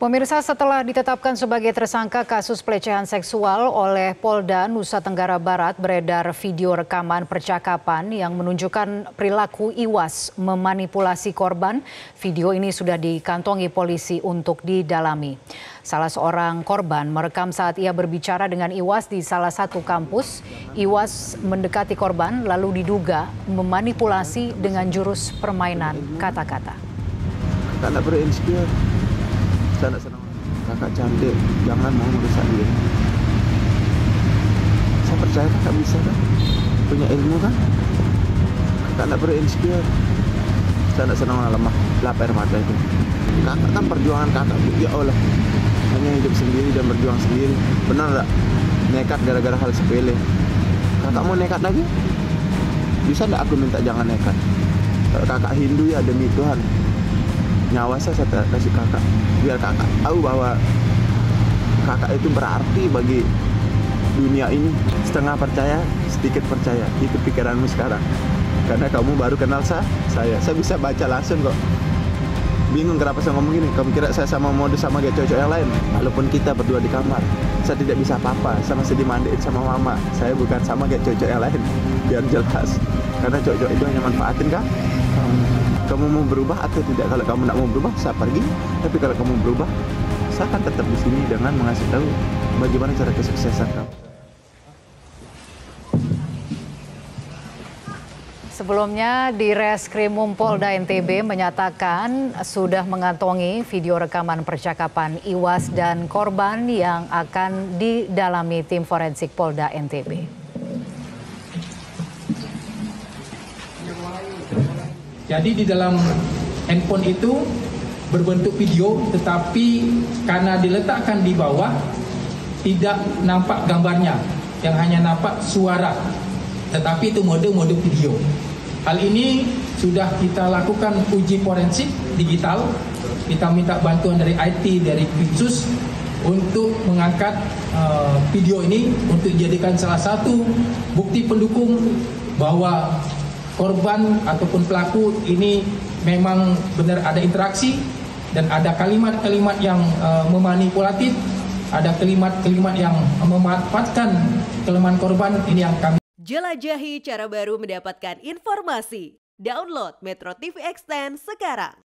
Pemirsa setelah ditetapkan sebagai tersangka kasus pelecehan seksual oleh Polda Nusa Tenggara Barat beredar video rekaman percakapan yang menunjukkan perilaku Iwas memanipulasi korban. Video ini sudah dikantongi polisi untuk didalami. Salah seorang korban merekam saat ia berbicara dengan Iwas di salah satu kampus. Iwas mendekati korban lalu diduga memanipulasi dengan jurus permainan kata-kata. Tak nak nak senang. Kakak cantik jangan mau merusak dia. Saya percaya kakak bisa kan? Punya ilmu kan? Kakak nak berinsecure saya nak senang lemah lapar mata itu. Kakak kan perjuangan kakak ya Allah. Hanya hidup sendiri dan berjuang sendiri. Benar tak? Nekat gara-gara hal sepele. Kakak mau nekat lagi? Bisa tak aku minta jangan nekat? Kakak Hindu ya demi Tuhan nyawa saya saya kasih kakak. Biar kakak tahu bahwa kakak itu berarti bagi dunia ini. Setengah percaya sedikit percaya. Itu pikiranmu sekarang. Karena kamu baru kenal saya saya. Saya bisa baca langsung kok. Bingung kenapa saya ngomong gini. Kamu kira saya sama mode sama kayak cowok yang lain? Walaupun kita berdua di kamar saya tidak bisa apa-apa. Sama masih dimandiin sama mama. Saya bukan sama kayak cowok yang lain. Biar jelas. Karena cowok itu hanya manfaatin kan kamu mau berubah atau tidak? Kalau kamu tidak mau berubah saya pergi. Tapi kalau kamu berubah saya akan tetap di sini dengan mengasih tahu bagaimana cara kesuksesan kamu. Sebelumnya di Reskrimum Polda NTB menyatakan sudah mengantongi video rekaman percakapan Iwas dan korban yang akan didalami tim forensik Polda NTB. Jadi di dalam handphone itu berbentuk video tetapi karena diletakkan di bawah tidak nampak gambarnya yang hanya nampak suara tetapi itu mode-mode video. Hal ini sudah kita lakukan uji forensik digital. Kita minta bantuan dari IT dari Pitsus untuk mengangkat uh, video ini untuk dijadikan salah satu bukti pendukung bahwa korban ataupun pelaku ini memang benar ada interaksi dan ada kalimat-kalimat yang uh, memanipulatif, ada kalimat-kalimat yang memanfaatkan kelemahan korban ini yang kami Jelajahi cara baru mendapatkan informasi. Download Metro TV Extend sekarang.